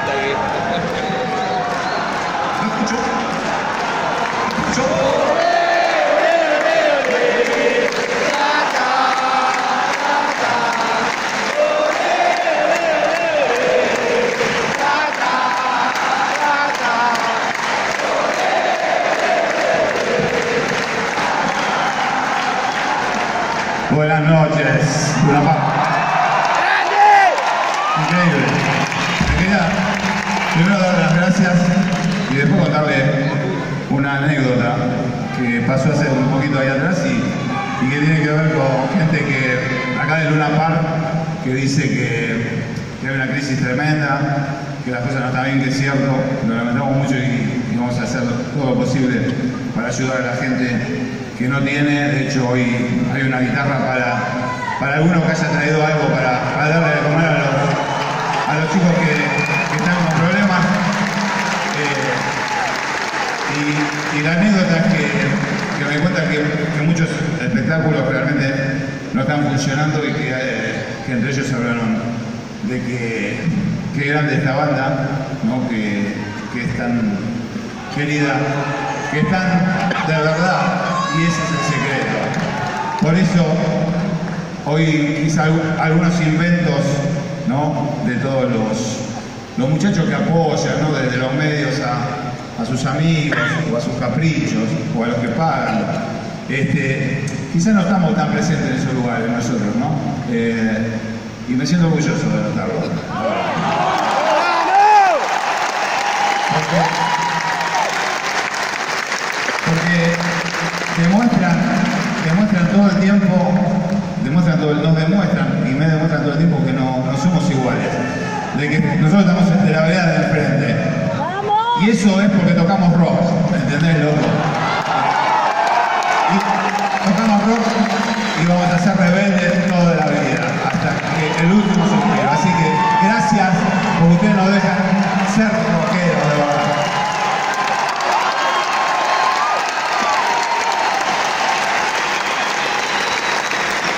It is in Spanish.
vuelta ahí. ¿No escucho? ¿Escucho? Buenas noches, gracias y después contarle una anécdota que pasó hace un poquito ahí atrás y, que tiene que ver con gente que acá de Luna Park que dice que, que hay una crisis tremenda, que las cosas no están bien, que es cierto, lo lamentamos mucho y, vamos a hacer todo lo posible para ayudar a la gente que no tiene. De hecho, hoy hay una guitarra para, para alguno que haya traído algo para, darle de comer a los chicos que, que están con problemas. Eh, y, y la anécdota que, que me cuenta que, que muchos espectáculos realmente no están funcionando y que, eh, entre ellos hablaron de que, que grande esta banda, ¿no? que, que es tan querida, que es tan de verdad y ese es el secreto. Por eso hoy hice algu- algunos inventos ¿no? de todos los, los muchachos que apoyan, ¿no? desde los medios a, a sus amigos o a sus caprichos o a los que pagan. Este, quizás no estamos tan presentes en esos lugares nosotros, ¿no? Eh, y me siento orgulloso de notarlo. Porque, porque demuestran, demuestran todo el tiempo, demuestran todo, nos demuestran y me demuestran todo el tiempo que no, no somos iguales. De que nosotros estamos de la enfrente. Y eso es porque tocamos rock, ¿entendés, loco? Y tocamos rock y vamos a ser rebeldes